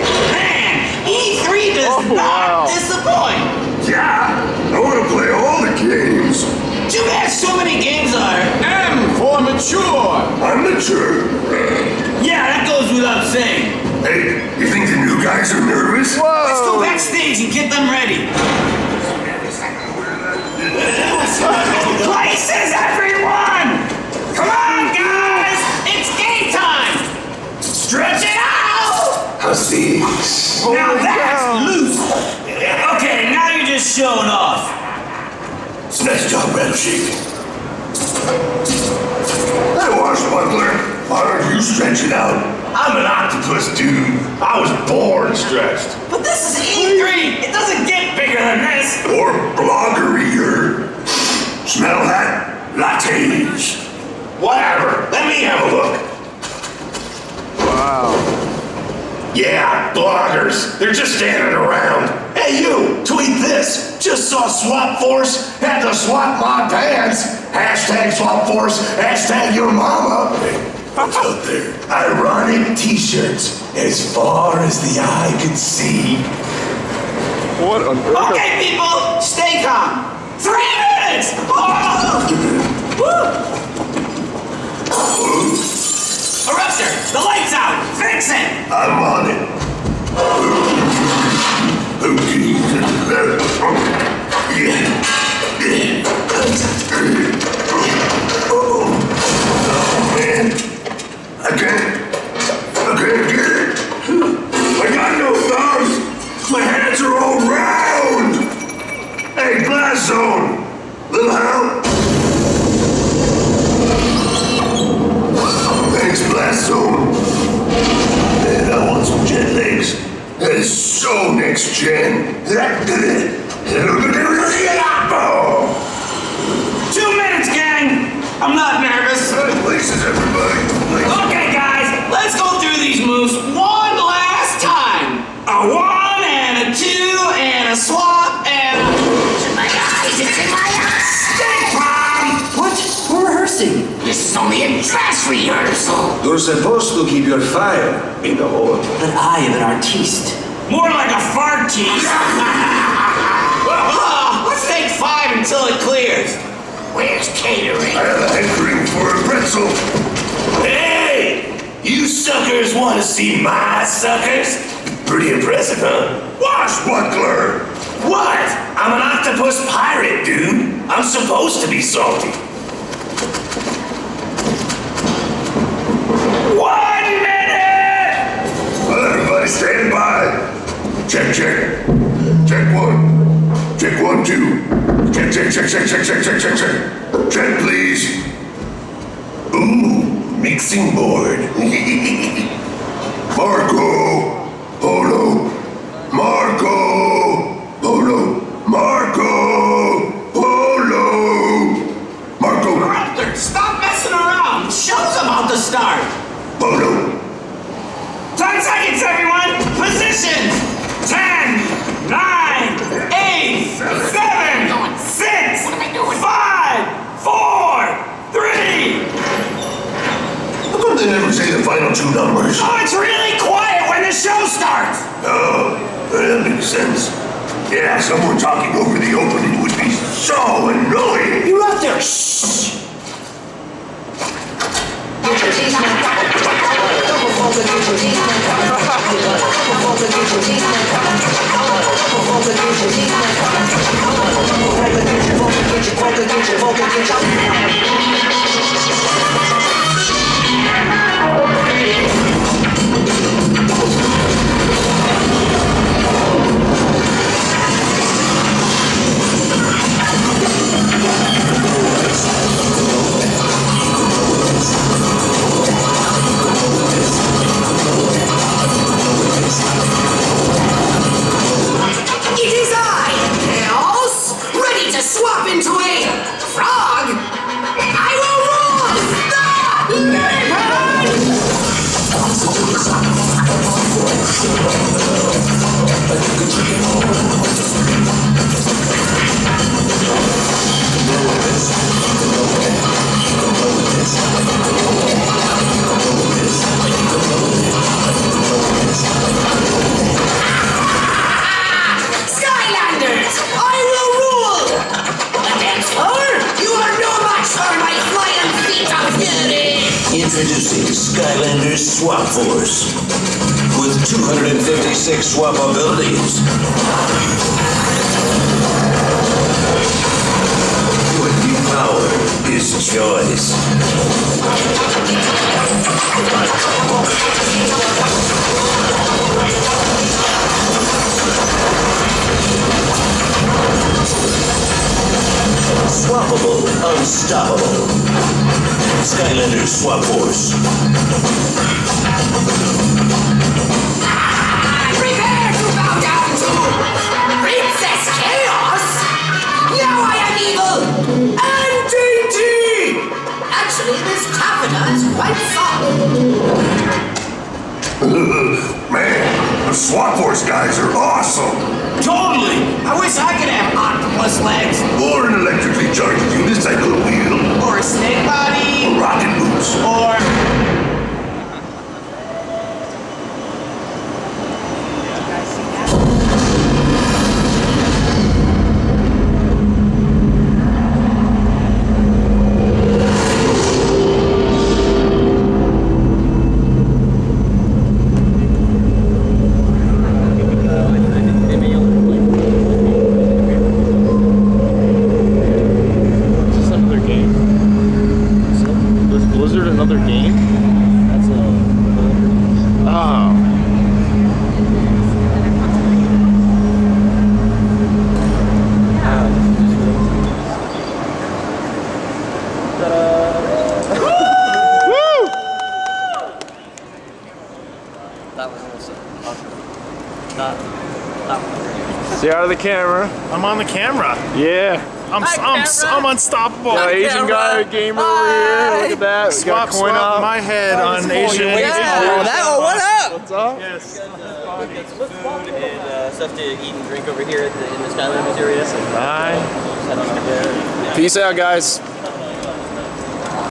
Man, E3 does Oh, not wow. disappoint. Yeah, I want to play all the games. Too bad so many games are M for mature. I'm mature. Yeah, that goes without saying. Hey, you think the new guys are nervous? Let's go Whoa! backstage and get them ready. Places, everyone! Come on, guys! It's game time! Stretch it out! Now that's loose. Okay, now you're just showing off. Nice job, Rattleshake. Hey, Washbuckler, why don't you stretch it out? I'm an octopus, dude. I was born stretched. But this is E3. It doesn't get bigger than this. Or bloggerier. Smell that? Lattes. Whatever. Let me have a look. Wow. Yeah, bloggers. They're just standing around. Hey, you, tweet this. Just saw Swap Force had to swap my pants. Hashtag Swap Force, hashtag your mama. Hey, what's out there? Ironic t-shirts as far as the eye can see. What on earth? Okay, people, stay calm. Three minutes! Oh! It! I'm on it. Oh, man. I can't. I can't get it. I got no thumbs. My hands are all round. Hey. Little help? Thanks, Blast Zone. I want some jet legs. That is so next gen. You're supposed to keep your fire in the hole. But I am an artiste. More like a fart tease. Ah, let's take five until it clears. Where's catering? I have a hankering for a pretzel. Hey! You suckers want to see my suckers? Pretty impressive, huh? Washbuckler! What? I'm an octopus pirate, dude. I'm supposed to be salty. Stand by. Check, check. Check one. Check one, two. Check, check, check, check, check, check, check, check, check. Check, please. Ooh, mixing board. Marco! The final two numbers? Oh, it's really quiet when the show starts. Oh, that makes sense. Yeah, someone talking over the opening would be so annoying. You're out there. Shh. Force with 256 swap abilities. Your new power is choice. Swappable, unstoppable. Skylander Swap Force. Prepare to bow down to Princess Kaos! Now I am evil and dainty! Actually, this taffeta is quite soft. Man, the Swap Force guys are awesome. Totally! I wish I could have octopus legs, Or an electrically charged unicycle wheel. or a snake body, Or Rocket boots. or. Is this another game? Is Blizzard another game? That's a. Oh. Woo! That was awesome. That, that Stay out of the camera. I'm on the camera. Yeah. I'm Hi, I'm. I'm unstoppable. Got Asian camera. guy gamer over here. Look at that. We Swap, got coin swap up. my head on Asian. Yeah, that, oh, what up? What's up? Yes. Get some food and uh, stuff to eat and drink over here at the, in the Skylanders area. Bye. head on up there. Peace out, guys.